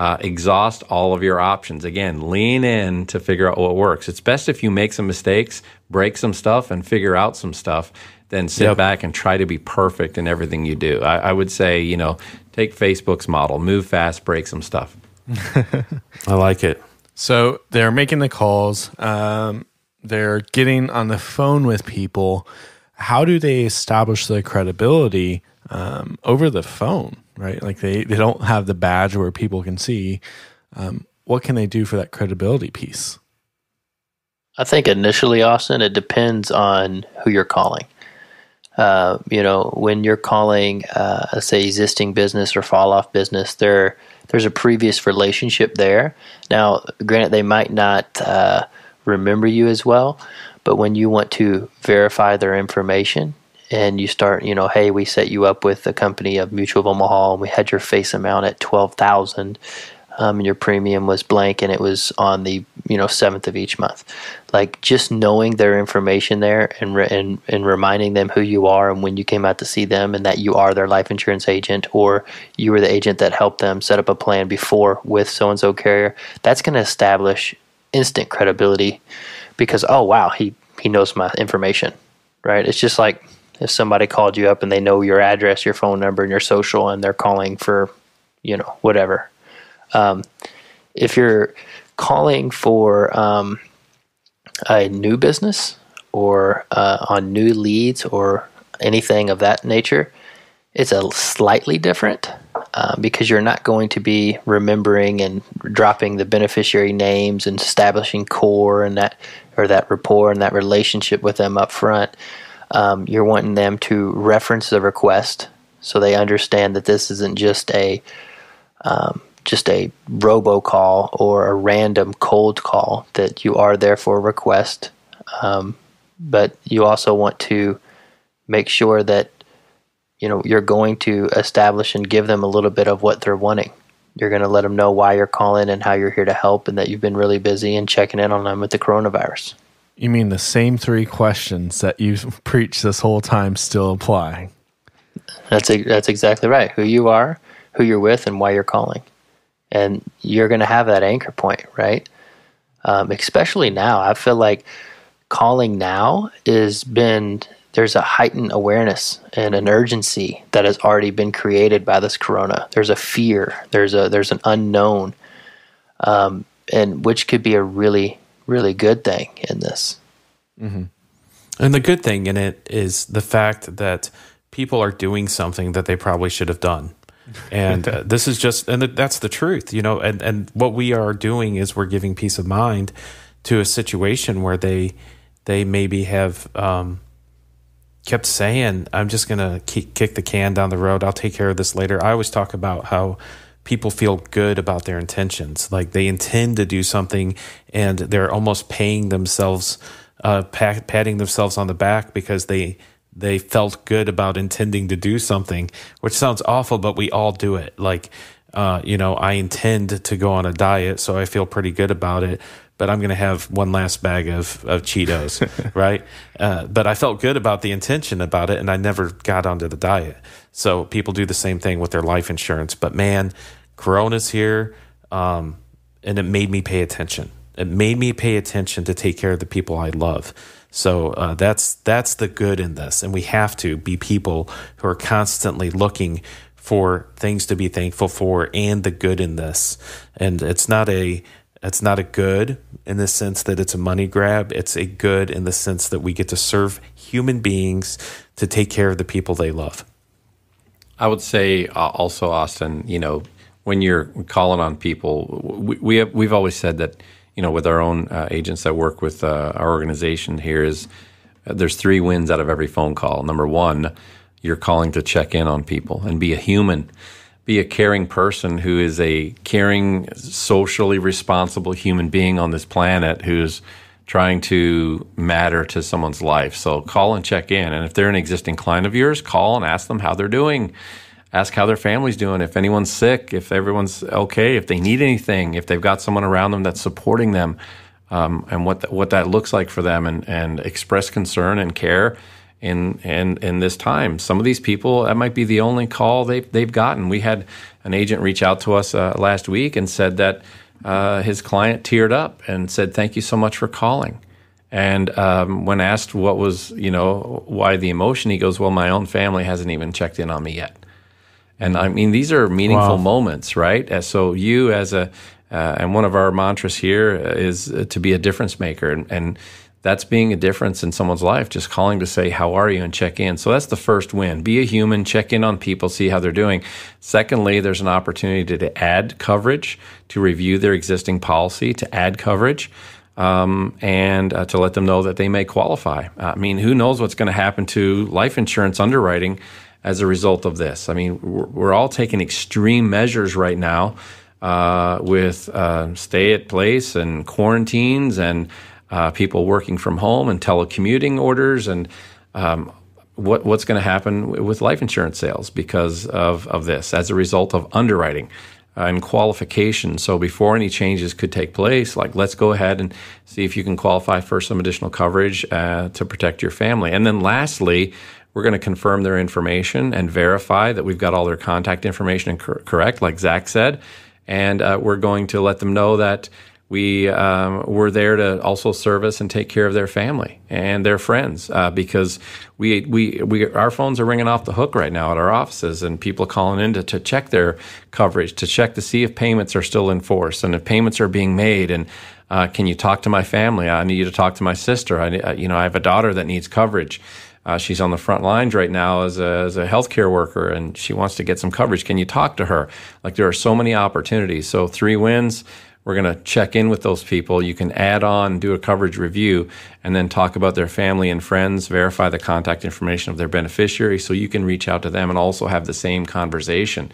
uh, exhaust all of your options. Again, lean in to figure out what works. It's best if you make some mistakes, break some stuff, and figure out some stuff, then sit yep. back and try to be perfect in everything you do. I, I would say, you know, take Facebook's model, move fast, break some stuff. I like it. So they're making the calls, um, they're getting on the phone with people. How do they establish the credibility um, over the phone? right? Like they, they don't have the badge where people can see. Um, what can they do for that credibility piece? I think initially, Austin, it depends on who you're calling. Uh, you know, when you're calling, uh, say, existing business or fall off business, there there's a previous relationship there. Now, granted, they might not uh, remember you as well, but when you want to verify their information, and you start, you know, hey, we set you up with a company of Mutual of Omaha, and we had your face amount at twelve thousand. um, and your premium was blank and it was on the you know seventh of each month like just knowing their information there and, re- and and reminding them who you are and when you came out to see them and that you are their life insurance agent or you were the agent that helped them set up a plan before with so and so carrier that's going to establish instant credibility because oh wow he he knows my information right it's just like if somebody called you up and they know your address your phone number and your social and they're calling for you know whatever um, if you're calling for um, a new business or uh, on new leads or anything of that nature, it's a slightly different uh, because you're not going to be remembering and dropping the beneficiary names and establishing core and that or that rapport and that relationship with them up front. Um, you're wanting them to reference the request so they understand that this isn't just a um, just a robocall or a random cold call that you are there for a request. Um, but you also want to make sure that you know you're going to establish and give them a little bit of what they're wanting. You're going to let them know why you're calling and how you're here to help, and that you've been really busy and checking in on them with the coronavirus. You mean the same three questions that you've preached this whole time still apply? That's a, that's exactly right. Who you are, who you're with, and why you're calling and you're going to have that anchor point, right? Um, especially now, I feel like calling now is been there's a heightened awareness and an urgency that has already been created by this corona. There's a fear. There's a there's an unknown, um, and which could be a really really good thing in this. Mm-hmm. And the good thing in it is the fact that people are doing something that they probably should have done and uh, this is just and that's the truth you know and and what we are doing is we're giving peace of mind to a situation where they they maybe have um, kept saying i'm just going to kick the can down the road i'll take care of this later i always talk about how people feel good about their intentions like they intend to do something and they're almost paying themselves uh, pat, patting themselves on the back because they they felt good about intending to do something, which sounds awful, but we all do it. Like, uh, you know, I intend to go on a diet, so I feel pretty good about it. But I'm going to have one last bag of, of Cheetos, right? Uh, but I felt good about the intention about it, and I never got onto the diet. So people do the same thing with their life insurance. But man, Corona's here, um, and it made me pay attention. It made me pay attention to take care of the people I love. So uh, that's that's the good in this, and we have to be people who are constantly looking for things to be thankful for and the good in this. And it's not a it's not a good in the sense that it's a money grab. It's a good in the sense that we get to serve human beings to take care of the people they love. I would say uh, also, Austin, you know, when you're calling on people, we, we have, we've always said that you know, with our own uh, agents that work with uh, our organization here is uh, there's three wins out of every phone call. Number one, you're calling to check in on people and be a human, be a caring person who is a caring, socially responsible human being on this planet who's trying to matter to someone's life. So call and check in. And if they're an existing client of yours, call and ask them how they're doing ask how their family's doing, if anyone's sick, if everyone's okay, if they need anything, if they've got someone around them that's supporting them, um, and what th- what that looks like for them, and and express concern and care in in in this time. Some of these people that might be the only call they've they've gotten. We had an agent reach out to us uh, last week and said that uh, his client teared up and said, "Thank you so much for calling." And um, when asked what was, you know, why the emotion, he goes, "Well, my own family hasn't even checked in on me yet." And I mean, these are meaningful wow. moments, right? So you as a, uh, and one of our mantras here is uh, to be a difference maker. And, and that's being a difference in someone's life, just calling to say, How are you? and check in. So that's the first win. Be a human, check in on people, see how they're doing. Secondly, there's an opportunity to add coverage, to review their existing policy, to add coverage. Um, and uh, to let them know that they may qualify. I mean, who knows what's going to happen to life insurance underwriting as a result of this. I mean, we're, all taking extreme measures right now uh, with uh, stay at place and quarantines and uh, people working from home and telecommuting orders and um, what, what's going to happen with life insurance sales because of, of this as a result of underwriting. uh, and qualification. So before any changes could take place, like let's go ahead and see if you can qualify for some additional coverage uh, to protect your family. And then lastly, we're going to confirm their information and verify that we've got all their contact information cor- correct, like Zach said. And uh, we're going to let them know that we um, were there to also service and take care of their family and their friends uh, because we, we, we, our phones are ringing off the hook right now at our offices and people calling in to, to check their coverage, to check to see if payments are still in force and if payments are being made. And uh, can you talk to my family? I need you to talk to my sister. I, uh, you know, I have a daughter that needs coverage. Uh, she's on the front lines right now as a, as a healthcare worker and she wants to get some coverage. Can you talk to her? Like there are so many opportunities. So three wins we're going to check in with those people. You can add on, do a coverage review, and then talk about their family and friends, verify the contact information of their beneficiary so you can reach out to them and also have the same conversation.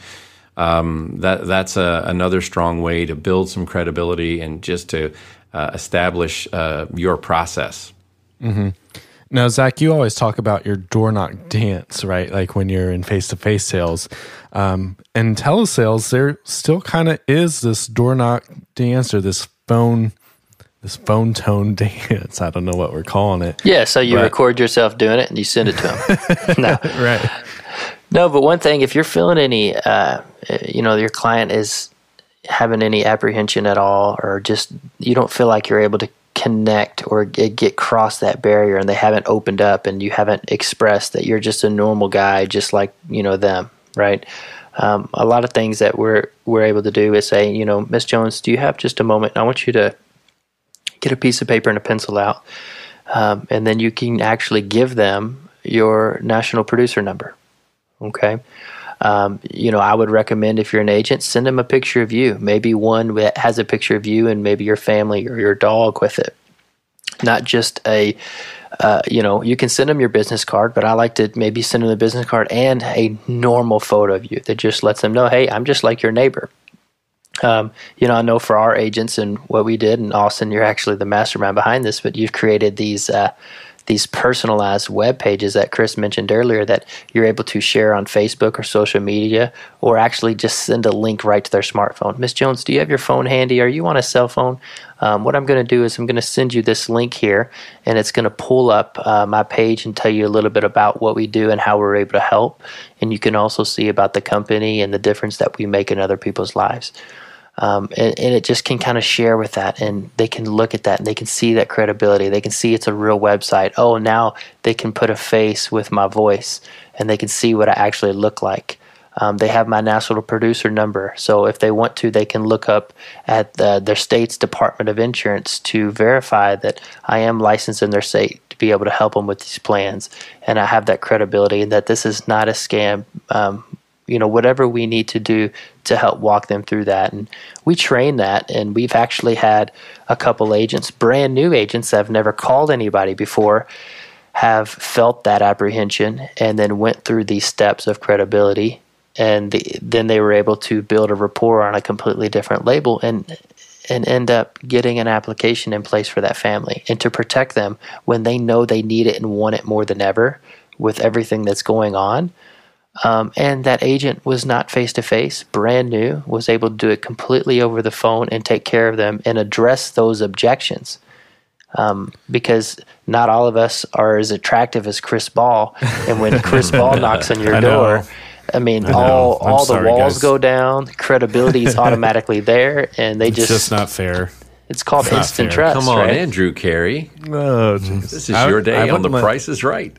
Um, that that's a, another strong way to build some credibility and just to uh, establish uh, your process. Mm-hmm. Now, Zach, you always talk about your door knock dance, right? Like when you're in face to face sales. Um, and telesales, there still kind of is this door knock dance or this phone, this phone tone dance. I don't know what we're calling it. Yeah. So you but, record yourself doing it and you send it to them. no. right. No, but one thing, if you're feeling any, uh, you know, your client is having any apprehension at all, or just you don't feel like you're able to connect or get cross that barrier and they haven't opened up and you haven't expressed that you're just a normal guy just like you know them right? Um, a lot of things that we're we're able to do is say you know miss jones do you have just a moment? I want you to get a piece of paper and a pencil out um, and then you can actually give them your national producer number okay um, you know, I would recommend if you're an agent, send them a picture of you. Maybe one that has a picture of you and maybe your family or your dog with it. Not just a, uh, you know, you can send them your business card, but I like to maybe send them the business card and a normal photo of you that just lets them know, hey, I'm just like your neighbor. Um, you know, I know for our agents and what we did, and Austin, you're actually the mastermind behind this, but you've created these uh, these personalized web pages that Chris mentioned earlier that you're able to share on Facebook or social media or actually just send a link right to their smartphone. Miss Jones, do you have your phone handy? Are you on a cell phone? Um, what I'm going to do is I'm going to send you this link here and it's going to pull up uh, my page and tell you a little bit about what we do and how we're able to help. And you can also see about the company and the difference that we make in other people's lives. Um, and, and, it just can kind of share with that and they can look at that and they can see that credibility. They can see it's a real website. Oh now they can put a face with my voice and they can see what i actually look like. Um, they have my national producer number so if they want to they can look up at the, their state's department of insurance to verify that i am licensed in their state to be able to help them with these plans. And i have that credibility and that this is not a scam um, you know whatever we need to do to help walk them through that. And we train that and we've actually had a couple agents brand new agents that have never called anybody before have felt that apprehension and then went through these steps of credibility. And the, then they were able to build a rapport on a completely different label and and end up getting an application in place for that family and to protect them when they know they need it and want it more than ever with everything that's going on um, and that agent was not face to face, brand new, was able to do it completely over the phone and take care of them and address those objections. Um, because not all of us are as attractive as Chris Ball. And when Chris Ball knocks on your door, I mean, I all all sorry, the walls guys. go down, credibility is automatically there, and they it's just just not fair. It's called it's instant trust. Come on, right? Andrew Carey. Oh, this is your day on The Price is Right.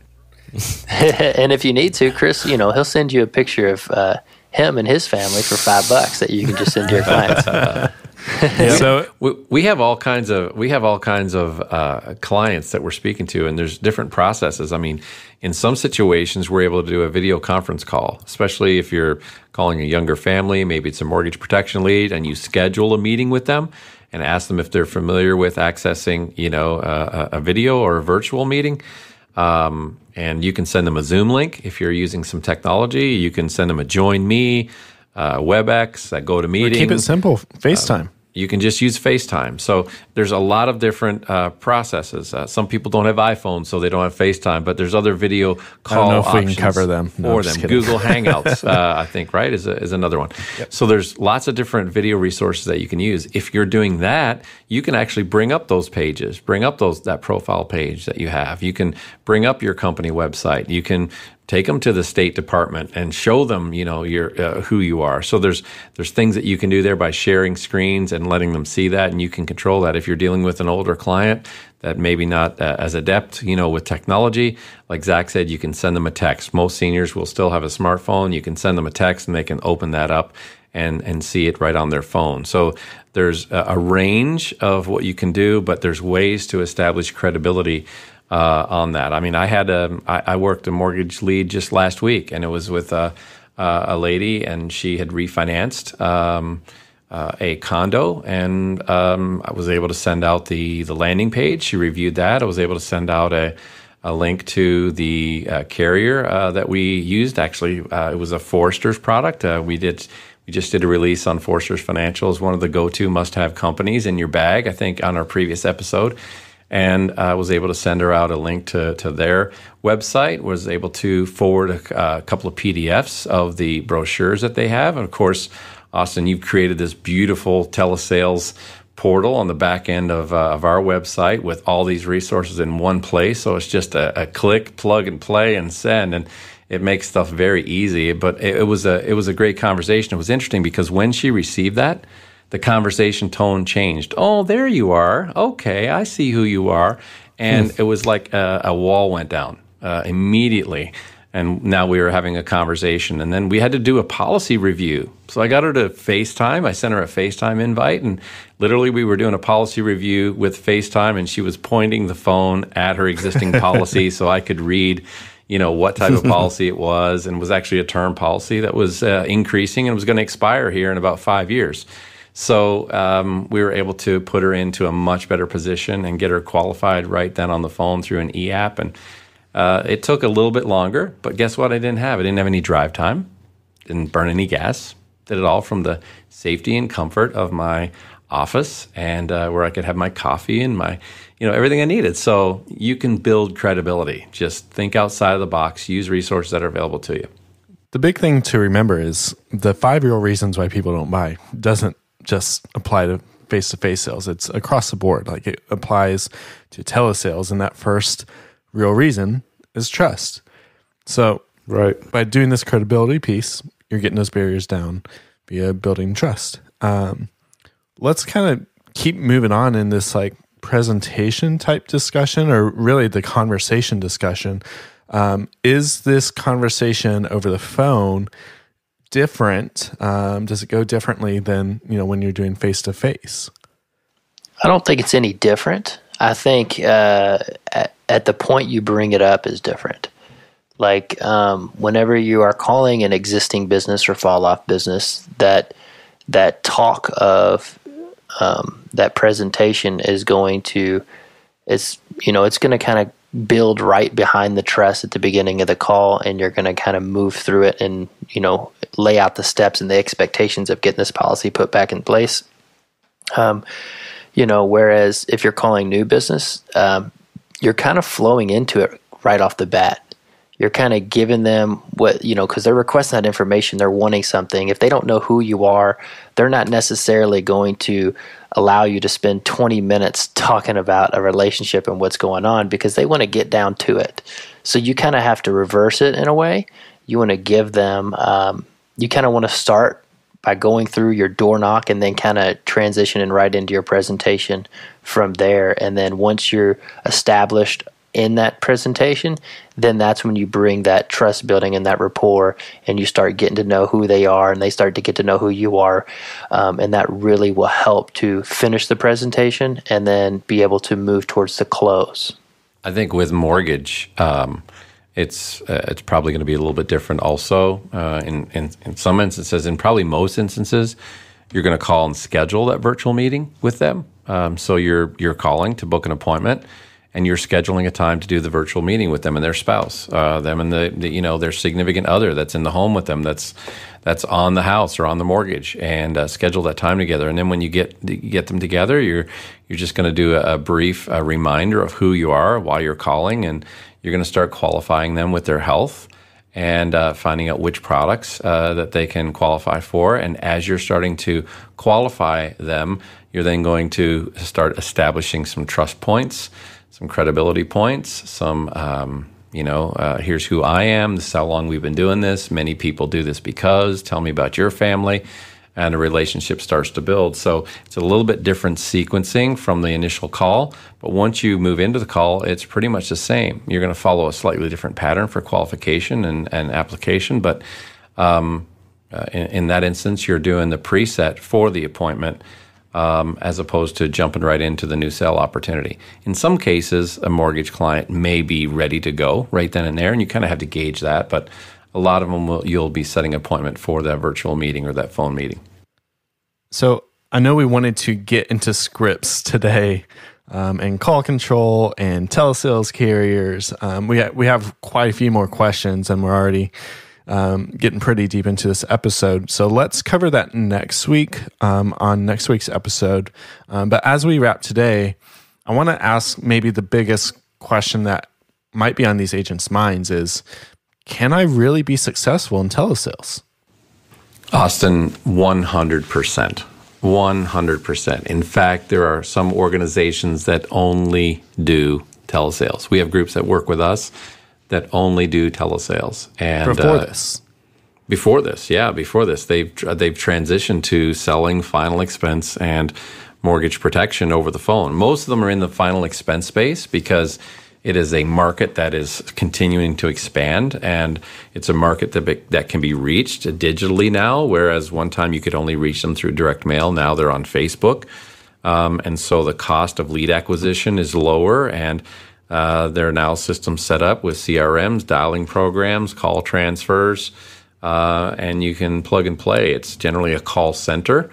and if you need to, Chris, you know, he'll send you a picture of uh, him and his family for five bucks that you can just send to your clients. yeah. So we, we, have all kinds of we have all kinds of uh, clients that we're speaking to, and there's different processes. I mean, in some situations, we're able to do a video conference call, especially if you're calling a younger family. Maybe it's a mortgage protection lead, and you schedule a meeting with them and ask them if they're familiar with accessing, you know, a, a video or a virtual meeting. Um, and you can send them a Zoom link if you're using some technology. You can send them a Join Me, uh, WebEx, a GoToMeeting. Keep it simple. FaceTime. Uh, You can just use FaceTime. So there's a lot of different uh, processes. Uh, some people don't have iPhones, so they don't have FaceTime, but there's other video call I don't know if we options can cover them. No, for them. kidding. Google Hangouts, uh, I think, right, is, a, is another one. So there's lots of different video resources that you can use. If you're doing that, you can actually bring up those pages, bring up those that profile page that you have. You can bring up your company website. You can take them to the State Department and show them, you know, your uh, who you are. So there's there's things that you can do there by sharing screens and letting them see that, and you can control that. If you're dealing with an older client that maybe not uh, as adept, you know, with technology, like Zach said, you can send them a text. Most seniors will still have a smartphone. You can send them a text, and they can open that up and and see it right on their phone. So there's a, a range of what you can do, but there's ways to establish credibility uh, on that. I mean, I had a I, I worked a mortgage lead just last week, and it was with a, a lady, and she had refinanced. Um, uh, a condo, and um, I was able to send out the the landing page. She reviewed that. I was able to send out a a link to the uh, carrier uh, that we used. Actually, uh, it was a Foresters product. Uh, we did. We just did a release on Foresters Financial as one of the go-to must-have companies in your bag. I think on our previous episode, and I was able to send her out a link to, to their website. Was able to forward a, a couple of PDFs of the brochures that they have, and of course, Austin, you've created this beautiful telesales portal on the back end of, uh, of our website with all these resources in one place. So it's just a, a click, plug and play, and send, and it makes stuff very easy. But it, it was a it was a great conversation. It was interesting because when she received that, the conversation tone changed. Oh, there you are. Okay, I see who you are, and it was like a, a wall went down uh, immediately. And now we were having a conversation, and then we had to do a policy review. So I got her to FaceTime. I sent her a FaceTime invite, and literally we were doing a policy review with FaceTime, and she was pointing the phone at her existing policy so I could read, you know, what type of policy it was, and it was actually a term policy that was uh, increasing and was going to expire here in about five years. So um, we were able to put her into a much better position and get her qualified right then on the phone through an e app. And uh, it took a little bit longer, but guess what? I didn't have. I didn't have any drive time, didn't burn any gas. Did it all from the safety and comfort of my office and uh, where I could have my coffee and my, you know, everything I needed. So you can build credibility. Just think outside of the box. Use resources that are available to you. The big thing to remember is the five real reasons why people don't buy doesn't just apply to face to face sales. It's across the board. Like it applies to telesales. And that first real reason is trust. So Right. by doing this credibility piece, you're getting those barriers down via building trust. Um, let's kind of keep moving on in this like presentation type discussion, or really the conversation discussion. Um, is this conversation over the phone different? Um, does it go differently than you know when you're doing face to face? I don't think it's any different. I think uh, at, at the point you bring it up is different. Like um, whenever you are calling an existing business or fall off business, that that talk of um, that presentation is going to it's you know it's going to kind of build right behind the trust at the beginning of the call and you're going to kind of move through it and you know lay out the steps and the expectations of getting this policy put back in place. Um, you know whereas if you're calling new business um, you're kind of flowing into it right off the bat. You're kind of giving them what you know because they're requesting that information they're wanting something. If they don't know who you are they're not necessarily going to allow you to spend 20 minutes talking about a relationship and what's going on because they want to get down to it. So you kind of have to reverse it in a way. You want to give them um, you kind of want to start by going through your door knock and then kind of transitioning right into your presentation from there and then once you're established in that presentation, then that's when you bring that trust building and that rapport, and you start getting to know who they are, and they start to get to know who you are, um, and that really will help to finish the presentation and then be able to move towards the close. I think with mortgage, um, it's uh, it's probably going to be a little bit different. Also, uh, in, in in some instances, in probably most instances, you're going to call and schedule that virtual meeting with them. Um, so you're you're calling to book an appointment, and you're scheduling a time to do the virtual meeting with them and their spouse, uh, them and the, the, you know their significant other that's in the home with them, that's that's on the house or on the mortgage, and uh, schedule that time together. And then when you get get them together, you're you're just going to do a, a brief a reminder of who you are while you're calling, and you're going to start qualifying them with their health and uh, finding out which products uh, that they can qualify for. And as you're starting to qualify them, you're then going to start establishing some trust points some credibility points, some, um, you know, uh, here's who I am, this is how long we've been doing this. Many people do this because, tell me about your family. And a relationship starts to build. So it's a little bit different sequencing from the initial call. But once you move into the call, it's pretty much the same. You're going to follow a slightly different pattern for qualification and, and application. But um, uh, in, in that instance, you're doing the preset for the appointment um, as opposed to jumping right into the new sale opportunity. In some cases, a mortgage client may be ready to go right then and there, and you kind of have to gauge that. But a lot of them will, you'll be setting appointment for that virtual meeting or that phone meeting. So I know we wanted to get into scripts today. Um, and call control and telesales carriers. Um, we ha- we have quite a few more questions, and we're already um, getting pretty deep into this episode. So let's cover that next week um, on next week's episode. Um, but as we wrap today, I want to ask maybe the biggest question that might be on these agents' minds is can I really be successful in telesales? Austin, 100%. 100%. In fact, there are some organizations that only do telesales. We have groups that work with us that only do telesales. And before uh, this, before this, yeah, before this, they've they've transitioned to selling final expense and mortgage protection over the phone. Most of them are in the final expense space because it is a market that is continuing to expand, and it's a market that be, that can be reached digitally now. Whereas one time you could only reach them through direct mail, now they're on Facebook, um, and so the cost of lead acquisition is lower and uh, there are now systems set up with CRMs, dialing programs, call transfers, uh, and you can plug and play. It's generally a call center.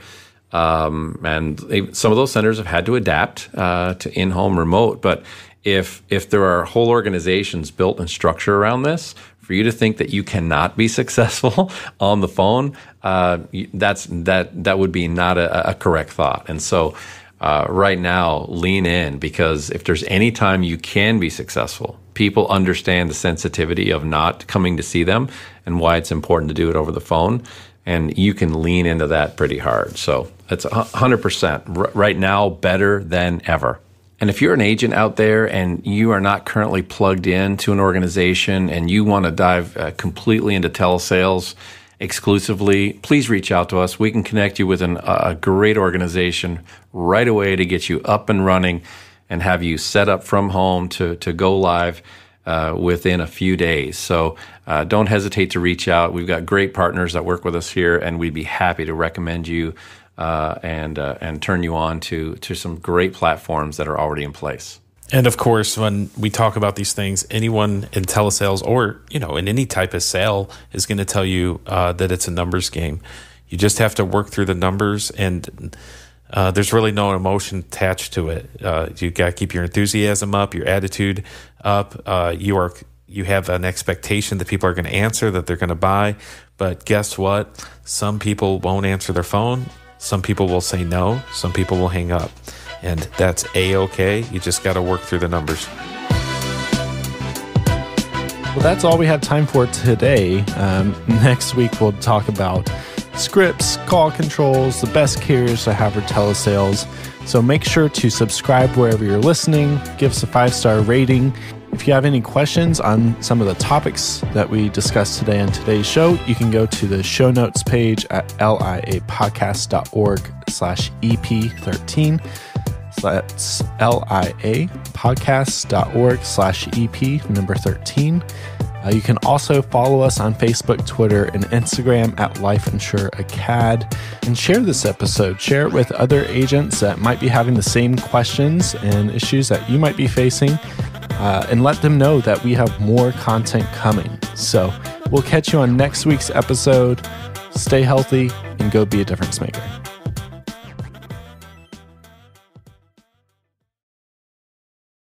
Um, and they, some of those centers have had to adapt uh, to in-home remote. But if if there are whole organizations built and structure around this, for you to think that you cannot be successful on the phone, uh, that's that that would be not a, a correct thought. And so uh, right now lean in because if there's any time you can be successful, people understand the sensitivity of not coming to see them and why it's important to do it over the phone. And you can lean into that pretty hard. So it's 100% R- right now better than ever. And if you're an agent out there and you are not currently plugged in to an organization and you want to dive uh, completely into telesales, exclusively, please reach out to us. We can connect you with an, a great organization right away to get you up and running and have you set up from home to, to go live uh, within a few days. So uh, don't hesitate to reach out. We've got great partners that work with us here, and we'd be happy to recommend you uh, and, uh, and turn you on to, to some great platforms that are already in place. And of course, when we talk about these things, anyone in telesales or you know in any type of sale is going to tell you uh, that it's a numbers game. You just have to work through the numbers, and uh, there's really no emotion attached to it. Uh, you got to keep your enthusiasm up, your attitude up. Uh, you are you have an expectation that people are going to answer, that they're going to buy. But guess what? Some people won't answer their phone. Some people will say no. Some people will hang up and that's a okay. You just got to work through the numbers. Well, that's all we have time for today. Um, next week, we'll talk about scripts, call controls, the best carriers to have for telesales. So make sure to subscribe wherever you're listening, give us a five star rating. If you have any questions on some of the topics that we discussed today on today's show, you can go to the show notes page at liapodcast.org slash EP13. So that's L-I-A podcast.org slash EP number 13. Uh, you can also follow us on Facebook, Twitter, and Instagram at Life Insure Acad and share this episode. Share it with other agents that might be having the same questions and issues that you might be facing, uh, and let them know that we have more content coming. So we'll catch you on next week's episode. Stay healthy and go be a difference maker.